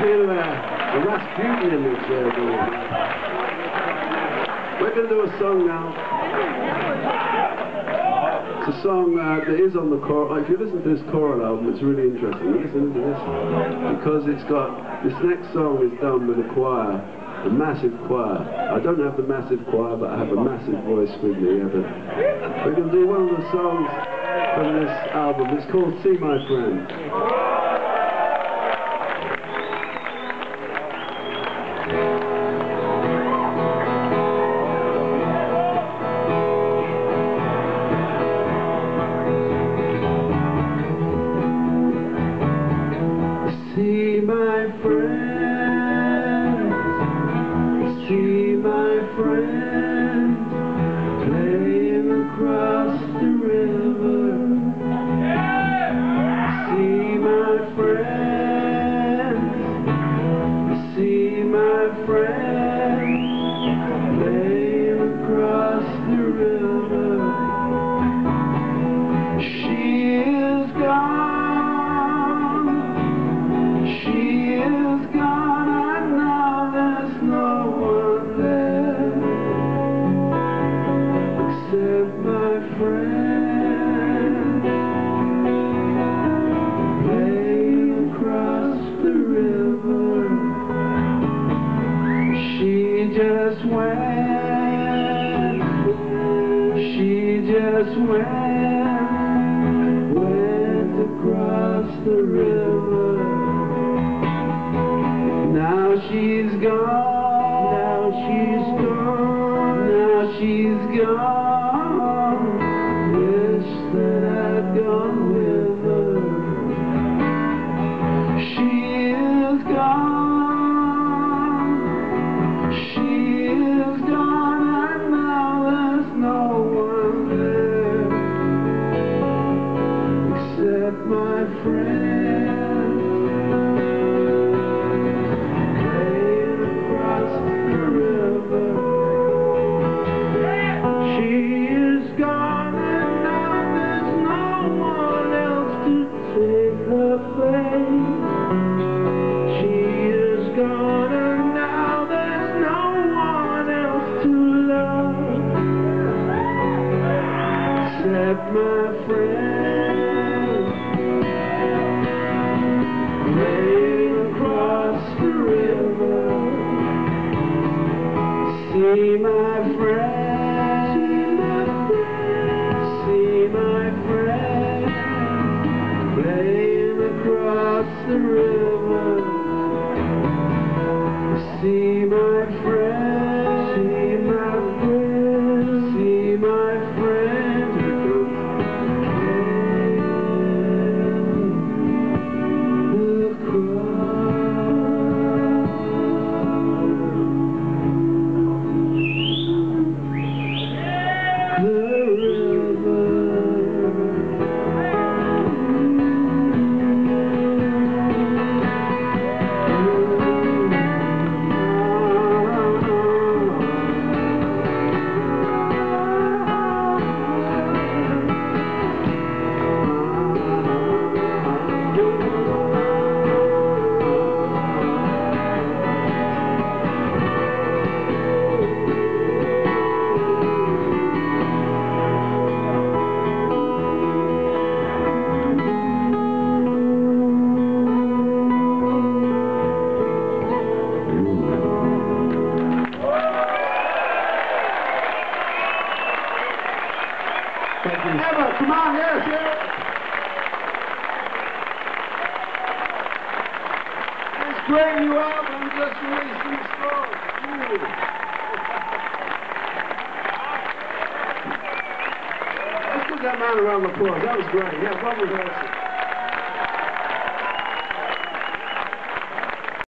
The Rasputian is there doing. We're going to do a song now. It's a song uh, that is on the choral. If you listen to this choral album, it's really interesting. Listen to this because it's got this next song is done with a choir, a massive choir. I don't have the massive choir, but I have a massive voice with me. But we're going to do one of the songs from this album. It's called "See My Friend." See my friend, see my friend, playing across the river. See my friend, see my friend, just See my friend. See my friend. Playing across the. Thank come on, yes, yes. This great new album just released the stores. Let's give that man a round of. That was great. Yeah, well rehearsal.